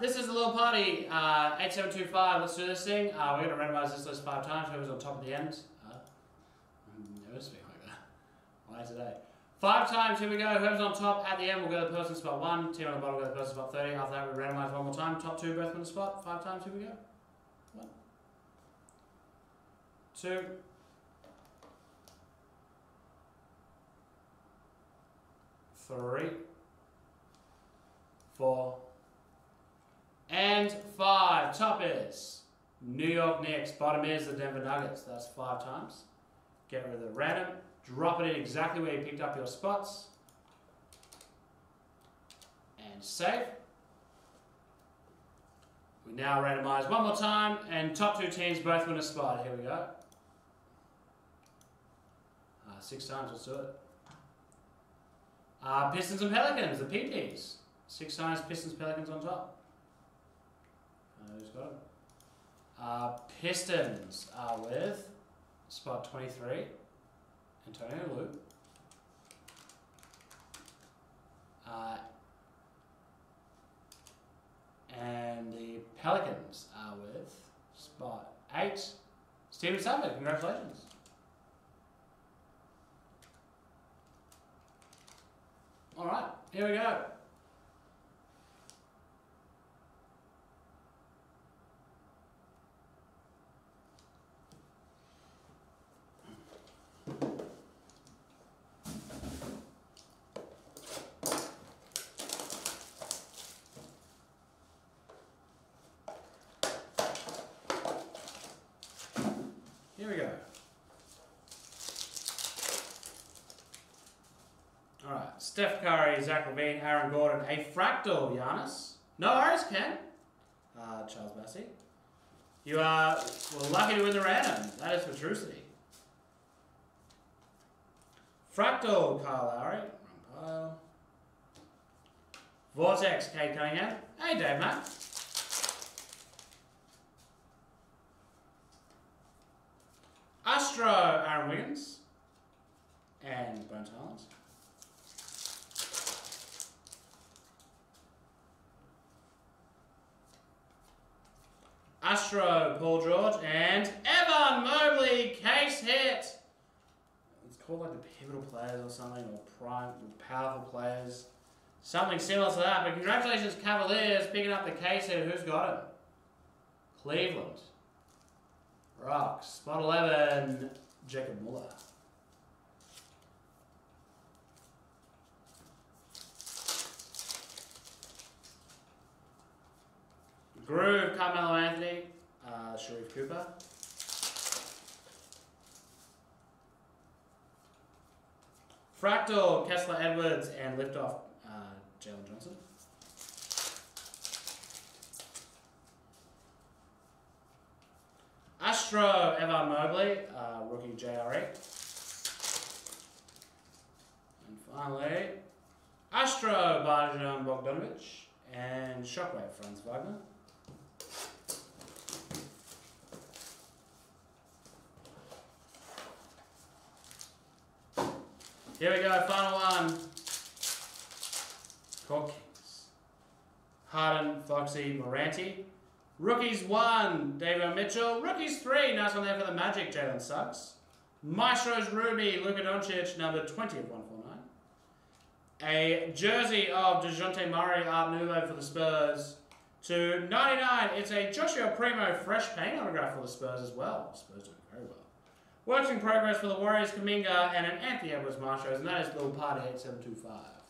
This is the little party, uh, 8725, let's do this thing. Uh, we're going to randomise this list five times, whoever's on top of the end. Uh, never speak like that. Why today? Five times, here we go. Whoever's on top at the end We'll go to the person spot one. Team on the bottom go to the person spot 30. After that, we randomise one more time. Top two both on the spot. Five times, here we go. One. Two. Three. Four. And five. Top is New York Knicks. Bottom is the Denver Nuggets. That's five times. Get rid of the random. Drop it in exactly where you picked up your spots. And save. We now randomize one more time, and top two teams both win a spot. Here we go. Uh, six times, let's do it. Uh, Pistons and Pelicans, the PPs. Six times Pistons, Pelicans on top. Who's got? Uh, Pistons are with spot 23, Antonio Lou. Uh, and the Pelicans are with spot 8, Steven Summit. Congratulations. All right, here we go. Here we go. All right, Steph Curry, Zach LaVine, Aaron Gordon, a fractal, Giannis. No worries, Ken. Uh, Charles Massey. You are well, lucky to win the random. That is for Trucity. Fractal, Kyle Lowry. Wrong pile. Vortex, Cade Cunningham. Hey, Dave Matt. Astro, Aaron Wiggins. And Bone Talent. Astro, Paul George, and Evan Mobley, case hit. It's called like the pivotal players or something, or prime, powerful players. Something similar to that, but congratulations, Cavaliers, picking up the case hit. Who's got it? Cleveland. Rocks. Spot 11, Jacob Muller. Groove, Carmelo Anthony, uh, Sharife Cooper. Fractal, Kessler Edwards, and Liftoff, uh, Jalen Johnson. Astro, Evan Mobley, uh, rookie JRE. And finally, Astro, Bojan Bogdanovic, and Shockwave, Franz Wagner. Here we go, final one. Court Kings. Harden, Foxy, Moranti. Rookies one, David Mitchell. Rookies three, nice one there for the Magic, Jalen Suggs. Maestro's Ruby, Luka Doncic, number 20 of 149. A jersey of DeJounte Murray, Art Nouveau for the Spurs. To 99, it's a Joshua Primo fresh paint autograph for the Spurs as well. Spurs doing very well. Works in progress for the Warriors, Kuminga, and an Anthony Edwards Marshalls, and that is Little Party 8725.